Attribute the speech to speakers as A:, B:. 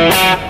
A: Música